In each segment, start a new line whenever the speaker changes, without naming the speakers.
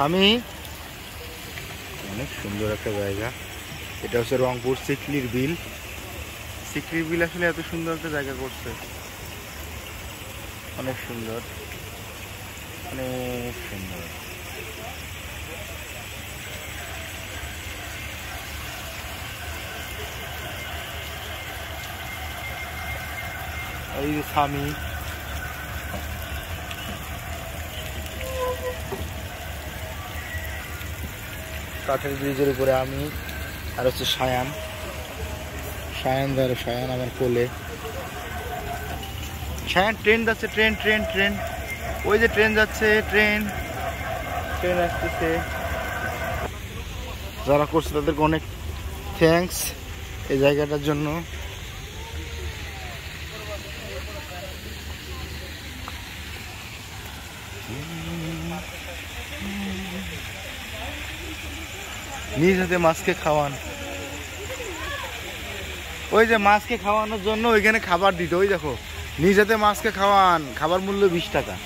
স্বামী। অনেক সুন্দর একটা জায়গা। এটা হচ্ছে রংপুর সিকলির বিল। সিকলির বিল আসলে এত সুন্দর একটা জায়গা করছে। অনেক সুন্দর। অনেক সুন্দর। এই স্বামী। কাঠের ব্রিজের উপরে আমি, আর হচ্ছে সায়ান। সায়ান ধরো, সায়ান আমার কোলে। সায়ান, ট্রেন যাচ্ছে, ট্রেন ট্রেন ট্রেন। ওই যে ট্রেন যাচ্ছে, ট্রেন। ট্রেন আসতেছে। যারা করছে তাদেরকে অনেক থ্যাংকস এই জায়গাটার জন্য। নিজ হাতে মাছকে খাওয়ান। ওই যে মাছকে খাওয়ানোর জন্য ওইখানে খাবার দিত, ওই দেখো। নিজ হাতে মাছকে খাওয়ান, খাবার মূল্য বিশ টাকা।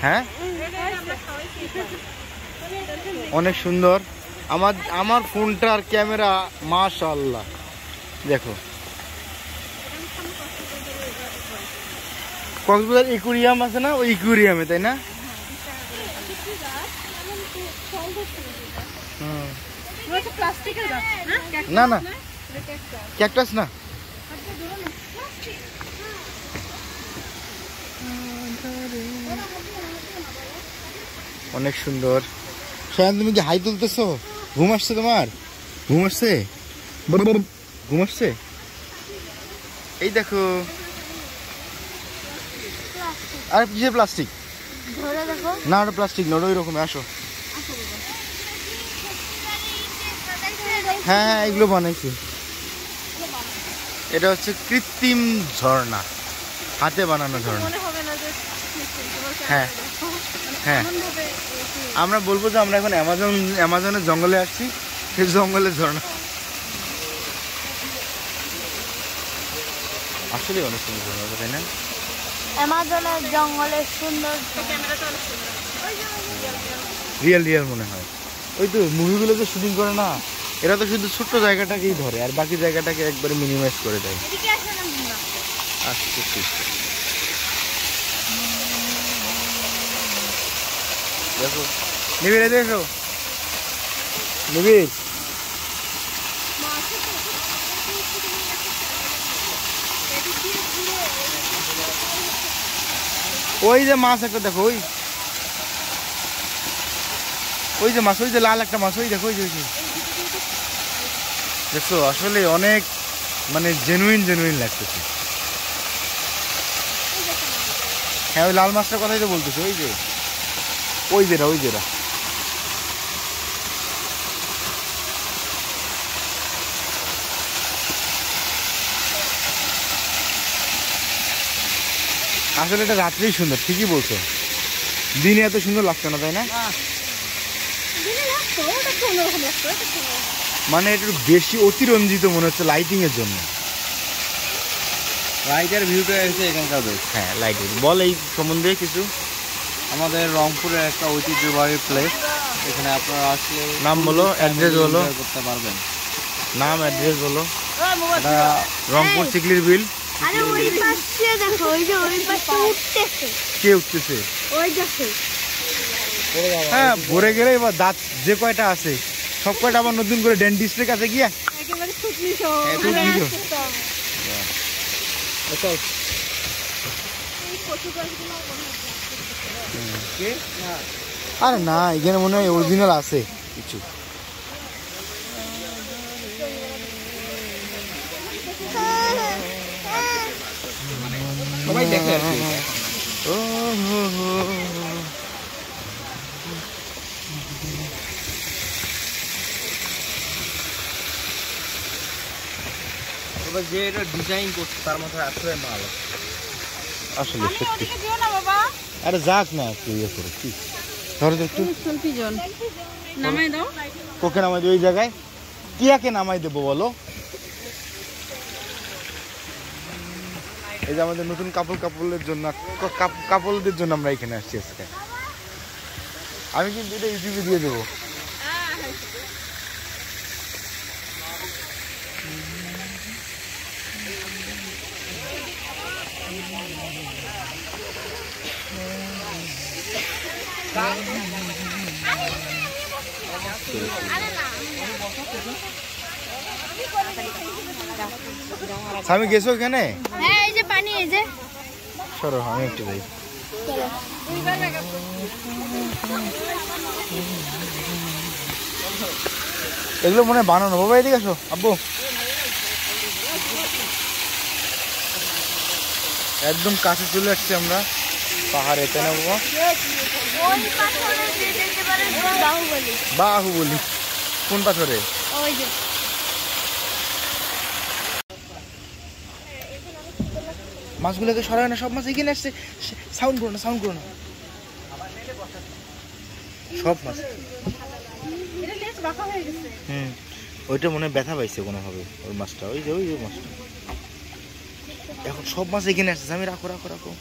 হ্যাঁ? অনেক সুন্দর। আমার আমার ফোনটার ক্যামেরা মাশাল্লাহ দেখো। কক্সবাজার ইকুরিয়াম আছে না? ওই ইকুরিয়ামে, তাই না? না না। ক্যাকটাস। না। অনেক সুন্দর। সায়ন তুমি কি হাই তুলতেছো? ঘুম আসছে তোমার? ঘুম আসছে? ঘুম আসছে? এই দেখো। আর কিসের প্লাস্টিক? না ওটা প্লাস্টিক নয় ওই রকম আসো। হ্যাঁ হ্যাঁ এগুলো বানাইছি। এটা হচ্ছে কৃত্রিম ঝর্ণা। হাতে বানানো ঝর্ণা।
মনে হবে না যে
হ্যাঁ। হ্যাঁ। আমরা বলব যে আমরা এখন অ্যামাজন অ্যামাজনের জঙ্গলে আসছি। সেই জঙ্গলের ঝর্ণা। আসলে অনেক সুন্দর ঝর্ণা তাই না?
অ্যামাজনের জঙ্গলের সুন্দর
রিয়েল রিয়েল মনে হয়। ওই তো মুভিগুলো যে শুটিং করে না? এরা তো শুধু ছোট্ট জায়গাটাকেই ধরে আর বাকি জায়গাটাকে একবারে মিনিমাইজ করে দেয়। আচ্ছা ঠিক দেখো। নিবিড় এদিকে এসো ওই যে মাছ একটা দেখো ওই। ওই যে মাছ ওই যে লাল একটা মাছ ওই দেখো ওই যে ওই যে। দেখছ আসলে অনেক মানে জেনুইন জেনুইন লাগতেছে। হ্যাঁ ওই লাল মাছটার কথাই তো বলতেছে, ওই যে। ওই যেটা ওই যেটা আসলে এটা রাত্রেই সুন্দর, ঠিকই বলছো। দিনে এত সুন্দর লাগতো না, তাই না? মানে একটু বেশি অতিরঞ্জিত মনে হচ্ছে লাইটিং এর জন্য।
রাইডার ভিউটা এসে এখানকার বেশ।
হ্যাঁ লাইটিং বল এই সম্বন্ধে কিছু।
আমাদের রংপুরের একটা ঐতিহ্যবাহী প্লেস এখানে আপনারা আসলে
নাম বলো, অ্যাড্রেস বলো।
করতে পারবেন।
নাম অ্যাড্রেস বলো।
এটা
রংপুর চিকলির বিল।
আরে ওই পাশে দেখো ওই যে ওই পাশে উঠতেছে।
কে উঠতেছে?
ওই দেখো।
হ্যাঁ ভরে গেলে এবার দাঁত যে কয়টা আছে। সব কয়টা আবার নতুন করে ডেন্টিস্টের কাছে গিয়া?
একেবারে
হ্যাঁ। আচ্ছা, আরে না এখানে মনে হয় অরিজিনাল আছে কিছু।
সবাই দেখে
ও হো হো
তবে যে এটা ডিজাইন করছে তার মাথায় আসলে মাল।
সত্যি। আরে যাক না ইয়ে করে কি? ধরো তো একটু।
সেলফি জন নামাই দাও।
কোকে নামাই দেবো ওই জায়গায়। কিয়াকে নামাই দেবো বলো? এই যে আমাদের নতুন কাপড় কাপড়ের জন্য কাপড়দের জন্য আমরা এখানে আসছি আজকে। আমি কিন্তু এটা ইউটিউবে দিয়ে দেবো। আমি গেছো এখানে?
হ্যাঁ এই যে পানি এই যে।
সরো আমি একটু যাই। এগুলো মনে হয় বানানো। বাবা এদিকে আসো। আব্বু। একদম কাছে চলে আসছি আমরা। পাহাড়ে
পারে বাহুবলী।
কোন পাথরে? মাছগুলোকে সরায় না সব মাছ এখানে আসছে। সাউন্ড করো না সাউন্ড করো না। সব মাছ। হুম। ওইটা মনে হয় ব্যথা পাইছে কোনোভাবে ওই মাছটা। ওই যে ওই যে মাছটা। এখন সব মাছ এখানে আসছে। আমি রাখো রাখো রাখো।